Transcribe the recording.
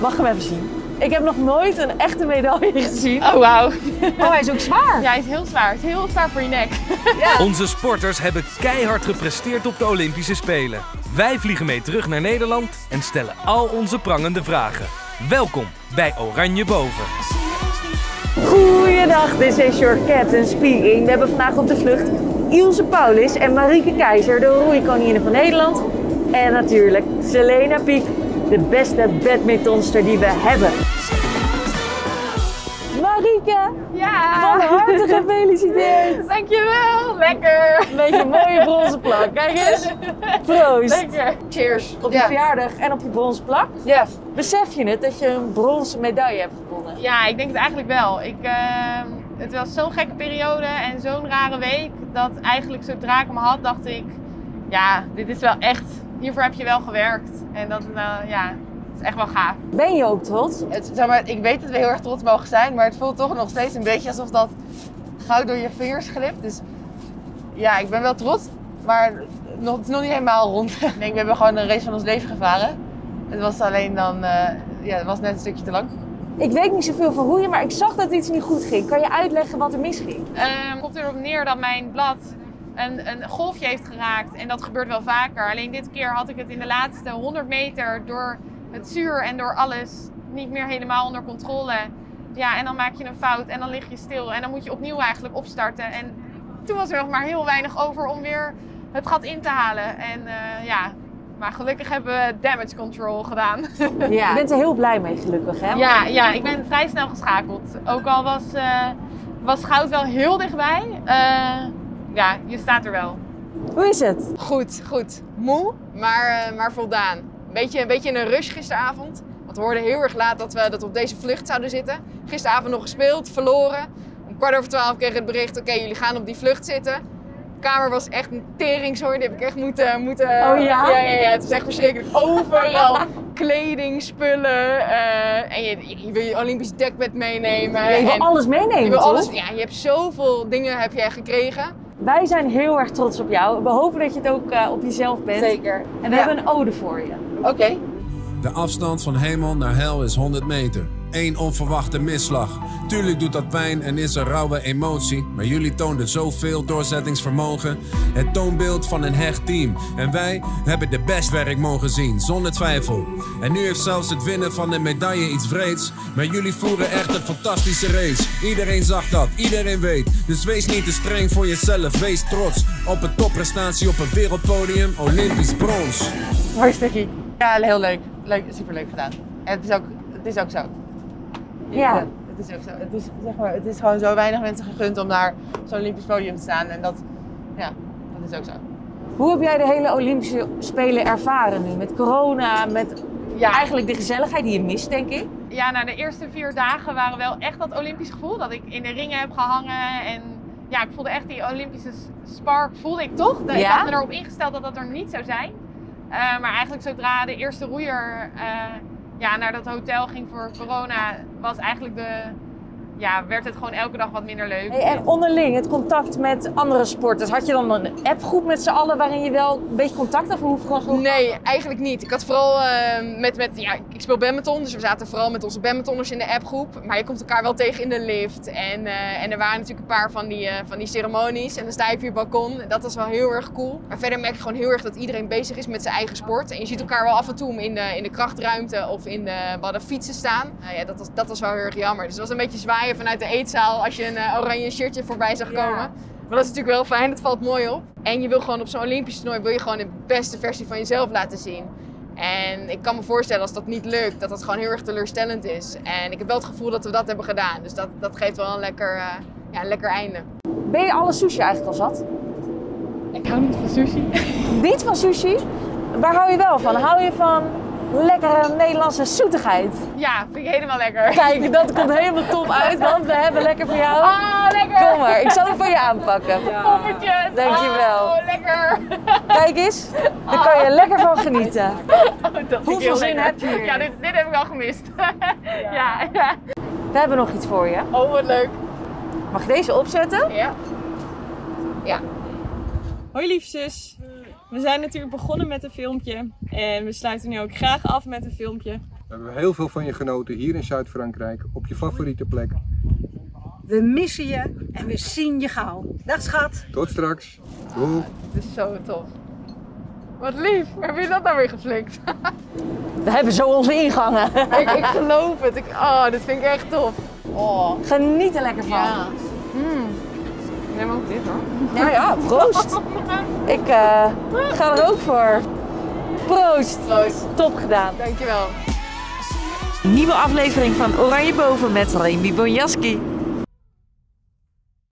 Mag hem even zien? Ik heb nog nooit een echte medaille gezien. Oh, wauw. Oh, hij is ook zwaar. Ja, hij is heel zwaar. Het is heel zwaar voor je nek. Onze sporters hebben keihard gepresteerd op de Olympische Spelen. Wij vliegen mee terug naar Nederland en stellen al onze prangende vragen. Welkom bij Oranje Boven. Goeiedag, dit is your captain speaking. We hebben vandaag op de vlucht Ilse Paulus en Marieke Keizer, de roeikoningin van Nederland. En natuurlijk Selena Piek, de beste badmintonster die we hebben. Marieke, Ja. van harte gefeliciteerd. Dankjewel. Lekker. Met je mooie bronzen plak. Kijk eens. Proost. Lekker. Cheers. Op je ja. verjaardag en op je bronzen plak. Ja. Besef je het dat je een bronzen medaille hebt gewonnen? Ja, ik denk het eigenlijk wel. Ik, ehm, het was zo'n gekke periode en zo'n rare week dat eigenlijk zodra ik hem had, dacht ik, ja, dit is wel echt, hiervoor heb je wel gewerkt. En dat, eh, ja, het is echt wel gaaf. Ben je ook trots? Het, zeg maar, ik weet dat we heel erg trots mogen zijn, maar het voelt toch nog steeds een beetje alsof dat goud door je vingers glipt. Dus ja, ik ben wel trots, maar nog, het is nog niet helemaal rond. Ik denk, we hebben gewoon een race van ons leven gevaren. Het was alleen dan, eh, ja, het was net een stukje te lang. Ik weet niet zoveel van roeien, maar ik zag dat iets niet goed ging. Kan je uitleggen wat er misging? Ehm komt erop neer dat mijn blad een, een golfje heeft geraakt. En dat gebeurt wel vaker. Alleen dit keer had ik het in de laatste 100 meter door het zuur en door alles niet meer helemaal onder controle. Ja, en dan maak je een fout en dan lig je stil. En dan moet je opnieuw eigenlijk opstarten. En toen was er nog maar heel weinig over om weer het gat in te halen. En eh, ja, maar gelukkig hebben we damage control gedaan. Ja. Je bent er heel blij mee, gelukkig, hè? Ja, ja, ik ben vrij snel geschakeld. Ook al was, eh, was goud wel heel dichtbij. eh, ja, je staat er wel. Hoe is het? Goed, goed. Moe, maar, eh, maar voldaan. Een beetje, een beetje in een rush gisteravond. Want we hoorden heel erg laat dat we, dat we op deze vlucht zouden zitten. Gisteravond nog gespeeld, verloren. Om kwart over twaalf kreeg het bericht, oké, jullie gaan op die vlucht zitten. De kamer was echt een teringzooi. Die heb ik echt moeten... moeten Oh ja? Ja, ja, ja. Het is echt verschrikkelijk. Overal kleding, spullen. eh, en je, je wil je Olympisch dekbed meenemen. Ja, je wil en alles meenemen, je wil alles, ja, je hebt zoveel dingen heb jij gekregen. Wij zijn heel erg trots op jou. We hopen dat je het ook eh, op jezelf bent. Zeker. En we Ja. hebben een ode voor je. Oké. De afstand van hemel naar hel is 100 meter. Eén onverwachte misslag. Tuurlijk doet dat pijn en is er rauwe emotie. Maar jullie toonden zoveel doorzettingsvermogen. Het toonbeeld van een hecht team. En wij hebben de best werk mogen zien, zonder twijfel. En nu heeft zelfs het winnen van een medaille iets vreeds. Maar jullie voeren echt een fantastische race. Iedereen zag dat, iedereen weet. Dus wees niet te streng voor jezelf, wees trots. Op een topprestatie op een wereldpodium, Olympisch brons. Hartstikke. Ja, heel leuk. leuk superleuk gedaan. En het is ook, het is ook zo. Ja. Het is ook zo. Het is, zeg maar, het is gewoon zo weinig mensen gegund om naar zo'n Olympisch podium te staan. En dat, ja, dat is ook zo. Hoe heb jij de hele Olympische Spelen ervaren nu? Met corona, met Ja, eigenlijk de gezelligheid die je mist, denk ik. ja, nou, de eerste vier dagen waren wel echt dat Olympisch gevoel. Dat ik in de ringen heb gehangen. En ja, ik voelde echt die Olympische spark, voelde ik toch. Ik Ja? had me erop ingesteld dat dat er niet zou zijn. Eh, maar eigenlijk zodra de eerste roeier eh, ja, naar dat hotel ging voor corona, was eigenlijk de, ja, werd het gewoon elke dag wat minder leuk. Hey, en onderling, het contact met andere sporters. Had je dan een appgroep met z'n allen waarin je wel een beetje contact had? Hoe, hoe- Nee, eigenlijk niet. Ik had vooral eh, met, met, ja, ik speel badminton, dus we zaten vooral met onze badmintonners in de appgroep. Maar je komt elkaar wel tegen in de lift. En, eh, en er waren natuurlijk een paar van die, eh, van die ceremonies. En dan sta je op je balkon. Dat was wel heel erg cool. Maar verder merk je gewoon heel erg dat iedereen bezig is met zijn eigen sport. En je ziet elkaar wel af en toe in de, in de krachtruimte of in de, we hadden fietsen staan. Nou ja, dat was, dat was wel heel erg jammer. Dus het was een beetje vanuit de eetzaal als je een eh, oranje shirtje voorbij zag Ja. komen. Maar dat is natuurlijk wel fijn, dat valt mooi op. En je wil gewoon op zo'n Olympisch toernooi wil je gewoon de beste versie van jezelf laten zien. En ik kan me voorstellen als dat niet lukt, dat dat gewoon heel erg teleurstellend is. En ik heb wel het gevoel dat we dat hebben gedaan. Dus dat, dat geeft wel een lekker, eh, ja, een lekker einde. Ben je alle sushi eigenlijk al zat? Ik hou niet van sushi. Niet van sushi? Waar hou je wel van? Hou je van lekkere Nederlandse zoetigheid? Ja, vind ik helemaal lekker. Kijk, dat komt helemaal top uit, want we hebben lekker voor jou. Ah, lekker! Kom maar, ik zal het voor je aanpakken. Poppetjes! Dankjewel. Oh, lekker! Kijk eens, daar kan je lekker van genieten. Oh, dat vind ik Hoeveel zin lekker. heb je hier? Ja, dit, dit heb ik al gemist. ja. ja. We hebben nog iets voor je. Oh, wat leuk. Mag ik deze opzetten? Ja. Ja. Hoi liefjes. We zijn natuurlijk begonnen met een filmpje en we sluiten nu ook graag af met een filmpje. We hebben heel veel van je genoten hier in Zuid-Frankrijk, op je favoriete plek. We missen je en we zien je gauw. Dag schat. Tot straks. Doei. Het is zo tof. Wat lief, waar heb je dat nou weer geflikt? We hebben zo onze ingangen. ik, ik geloof het. Ik, oh, dit vind ik echt tof. Oh, Geniet er lekker van. ja. Mm. Neem ook dit hoor. Ja, ja, proost. Ik eh, ga er ook voor. Proost. Proost. Top gedaan. Dankjewel. Nieuwe aflevering van Oranje Boven met Remy Bonjaski.